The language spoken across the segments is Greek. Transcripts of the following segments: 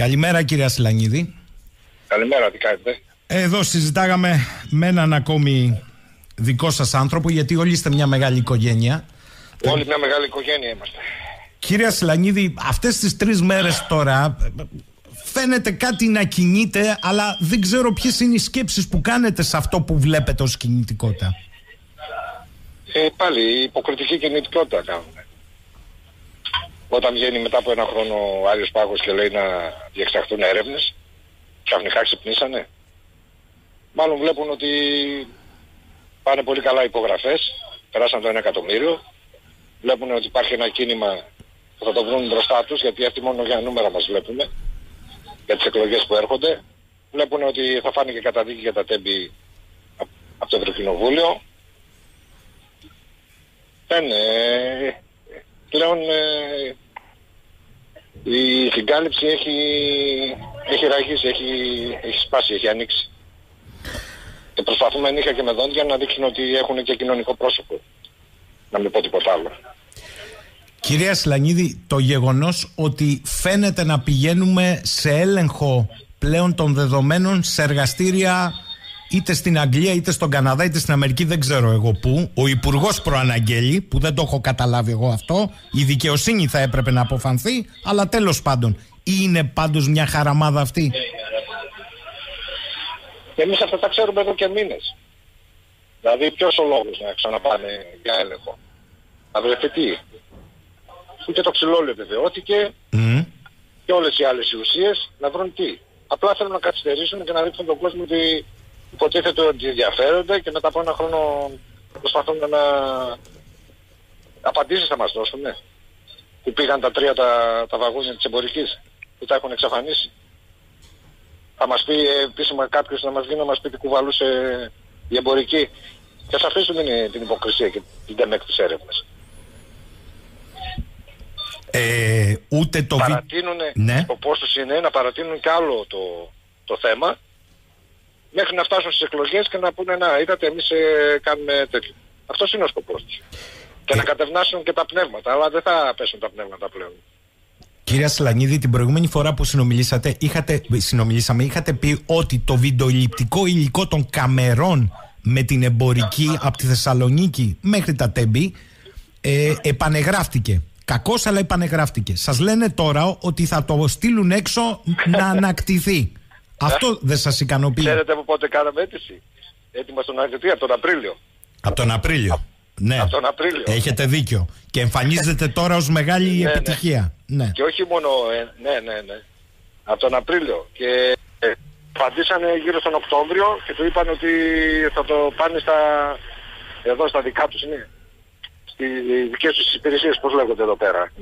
Καλημέρα κυρία Σιλανίδη. Καλημέρα, τι κάνετε; Εδώ συζητάγαμε με έναν ακόμη δικό σας άνθρωπο γιατί όλοι είστε μια μεγάλη οικογένεια. Όλοι μια μεγάλη οικογένεια είμαστε. Κυρία Σιλανίδη, αυτές τις τρεις μέρες τώρα φαίνεται κάτι να κινείται αλλά δεν ξέρω ποιες είναι οι σκέψεις που κάνετε σε αυτό που βλέπετε ως κινητικότητα. Ε, πάλι υποκριτική κινητικότητα κάνουμε. Όταν βγαίνει μετά από ένα χρόνο ο Άριος Πάγος και λέει να διεξαχθούν έρευνες, ξαφνικά ξυπνήσανε. Μάλλον βλέπουν ότι πάνε πολύ καλά υπογραφές, περάσαν το 1 εκατομμύριο. Βλέπουν ότι υπάρχει ένα κίνημα που θα το βρουν μπροστά τους, γιατί αυτοί μόνο για νούμερα μας βλέπουν, για τις εκλογές που έρχονται. Βλέπουν ότι θα φάνηκε καταδίκη για τα τέμπη από το Ευρωκοινοβούλιο. Δεν, ε, πλέον ε, η συγκάλυψη έχει, έχει ραγίσει, έχει, έχει σπάσει, έχει ανοίξει. Και προσπαθούμε νύχια και με δόντια να δείξουν ότι έχουν και κοινωνικό πρόσωπο. Να μην πω τίποτα άλλο. Κυρία Σλανίδη, το γεγονός ότι φαίνεται να πηγαίνουμε σε έλεγχο πλέον των δεδομένων σε εργαστήρια είτε στην Αγγλία, είτε στον Καναδά, είτε στην Αμερική, δεν ξέρω εγώ πού. Ο Υπουργός προαναγγέλει, που δεν το έχω καταλάβει εγώ αυτό. Η δικαιοσύνη θα έπρεπε να αποφανθεί, αλλά τέλος πάντων. Είναι πάντως μια χαραμάδα αυτή. Και εμείς αυτά τα ξέρουμε εδώ και μήνες. Δηλαδή, ποιος ο λόγος να ξαναπάνε για έλεγχο; Να βρεθεί τι. Και το ξυλόλιο επιβεβαιώθηκε mm. και όλες οι άλλες ουσίες να βρουν τι. Απλά θέλουν να καθυστερήσουν και να δείξουν τον κόσμο ότι υποτίθεται ότι ενδιαφέρονται και μετά από ένα χρόνο προσπαθούν να απαντήσεις θα μας δώσουν, ναι. Που πήγαν τα τρία τα, τα βαγόνια της εμπορικής που τα έχουν εξαφανίσει. Θα μας πει επίσημα κάποιος να μας βγει να μας πει τι κουβαλούσε η εμπορική και ας αφήσουν την, την υποκρισία και την τεμέκ της έρευνας. Ε, ούτε το παρατείνουν, ναι. ο πόστος είναι να παρατείνουν κι άλλο το, το θέμα μέχρι να φτάσουν στις εκλογές και να πούνε να είδατε εμείς ε, κάνουμε τέτοιο. Αυτός είναι ο σκοπός τους. Και να κατευνάσουν και τα πνεύματα, αλλά δεν θα πέσουν τα πνεύματα πλέον. Κυρία Σλανίδη, την προηγούμενη φορά που συνομιλήσατε, είχατε, συνομιλήσαμε, είχατε πει ότι το βιντεοληπτικό υλικό των καμερών με την εμπορική από τη Θεσσαλονίκη μέχρι τα Τέμπη ε, επανεγράφτηκε. Κακώ, αλλά επανεγράφτηκε. Σας λένε τώρα ότι θα το στείλουν έξω να ανακτηθεί. Αυτό δεν σας ικανοποιεί. Ξέρετε από πότε κάναμε αίτηση. Έτοιμα στον Αργεντή, από τον Απρίλιο. Από τον Απρίλιο. Ναι. Από τον Απρίλιο. Έχετε δίκιο. Και εμφανίζεται τώρα ως μεγάλη ναι, ναι. επιτυχία. Ναι. Και όχι μόνο. Ε, ναι, ναι, ναι. Από τον Απρίλιο. Και ε, απαντήσανε γύρω στον Οκτώβριο και του είπαν ότι θα το πάνε στα. Εδώ στα δικά τους είναι. Στι δικές τους υπηρεσίες, πώς λέγονται εδώ πέρα.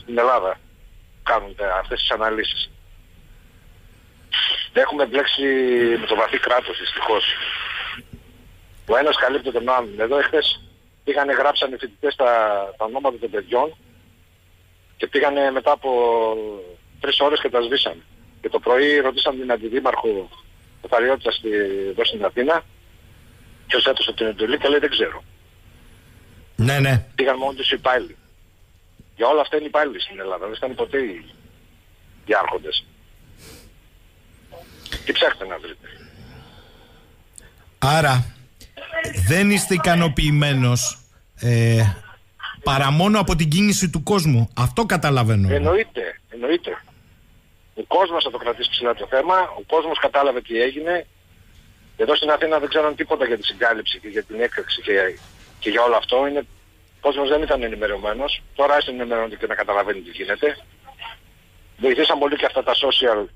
Στην Ελλάδα. Κάνουν αυτές τις αναλύσεις. Έχουμε μπλέξει με το βαθύ κράτος δυστυχώς. Ο ένας καλύπτει τον άλλον. Εδώ εχθές πήγανε γράψανε οι φοιτητές τα, τα ονόματα των παιδιών και πήγανε μετά από τρεις ώρες και τα σβήσανε. Και το πρωί ρωτήσαν την αντιδήμαρχο Καθαριότητα εδώ στην Αθήνα ποιος έδωσε την εντολή και λέει δεν ξέρω. Ναι, ναι. Πήγαν μόνο τους υπάλληλοι. Για όλα αυτά είναι υπάλληλοι στην Ελλάδα. Δεν ήταν ποτέ οι άρχοντες. Τι ψάχνετε να βρείτε. Άρα δεν είστε ικανοποιημένος ε, παρά μόνο από την κίνηση του κόσμου. Αυτό καταλαβαίνω. Εννοείται, εννοείται. Ο κόσμος θα το κρατήσει ψηλά το θέμα, ο κόσμος κατάλαβε τι έγινε. Εδώ στην Αθήνα δεν ξέραν τίποτα για τη συγκάλυψη και για την έκρηξη και, και για όλο αυτό. Είναι, ο κόσμος δεν ήταν ενημερωμένος. Τώρα είστε ενημερωμένοι και να καταλαβαίνει τι γίνεται. Βοηθήσαν πολύ και αυτά τα social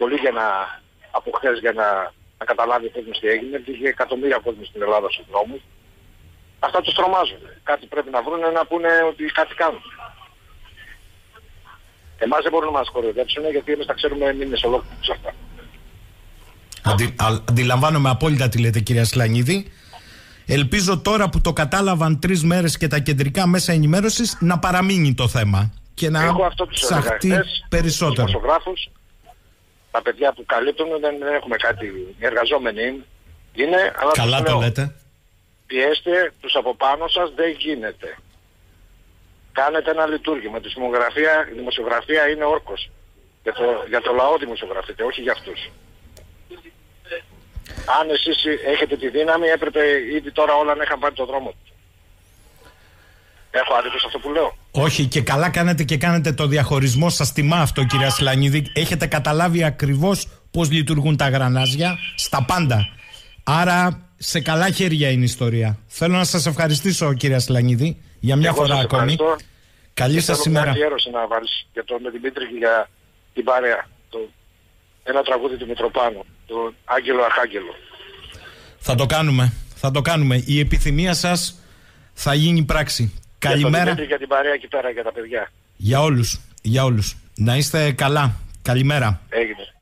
πολύ για να, από χθες για να, να καταλάβει ο κόσμος τι έγινε. Πήγε εκατομμύρια κόσμο στην Ελλάδα στους δρόμους. Αυτά τους τρομάζουν. Κάτι πρέπει να βρουν να πούνε ότι κάτι κάνουν. Εμάς δεν μπορούν να μας κοροϊδέψουν γιατί εμείς τα ξέρουμε μήνες ολόκληρους αυτά. Αντι, αντιλαμβάνομαι απόλυτα τι λέτε κυρία Σλανίδη. Ελπίζω τώρα που το κατάλαβαν τρεις μέρες και τα κεντρικά μέσα ενημέρωσης να παραμείνει το θέμα και να ψαχτεί περισσότερο τα παιδιά που καλύπτουν δεν, έχουμε κάτι. Οι εργαζόμενοι είναι. Αλλά Καλά το λέτε. Πιέστε τους από πάνω σας, δεν γίνεται. Κάνετε ένα λειτουργήμα. Τη δημοσιογραφία, η δημοσιογραφία είναι όρκος. Για το, για το λαό δημοσιογραφείτε, όχι για αυτούς. Αν εσείς έχετε τη δύναμη έπρεπε ήδη τώρα όλα να είχαν πάρει το δρόμο τους. Έχω άδικο σε αυτό που λέω. Όχι, και καλά κάνετε και κάνετε το διαχωρισμό. Σας τιμά αυτό, κυρία Σλανίδη. Έχετε καταλάβει ακριβώς πώς λειτουργούν τα γρανάζια στα πάντα. Άρα σε καλά χέρια είναι η ιστορία. Θέλω να σας ευχαριστήσω, κυρία Σλανίδη, για μια φορά ακόμη. Καλή σας ημέρα. Θέλω μια να βάλεις για τον Δημήτρη και για την παρέα. Το, ένα τραγούδι του Μητροπάνου. Το Άγγελο Αρχάγγελο. Θα το κάνουμε. Θα το κάνουμε. Η επιθυμία σας θα γίνει πράξη. Καλημέρα. Για, για την παρέα εκεί πέρα για τα παιδιά. Για όλους, για όλους. Να είστε καλά. Καλημέρα. Έγινε.